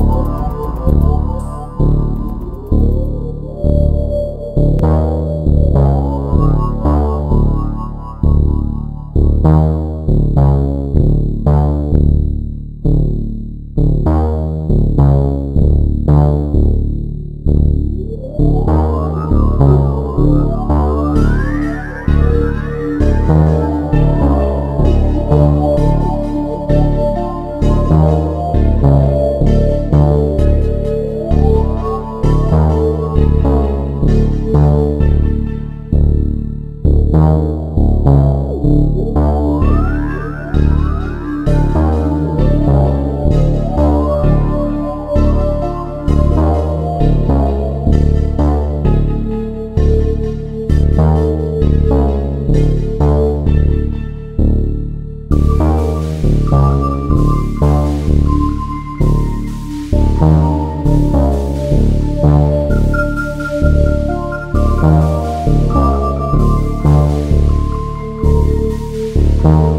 Oh. Bye. Thank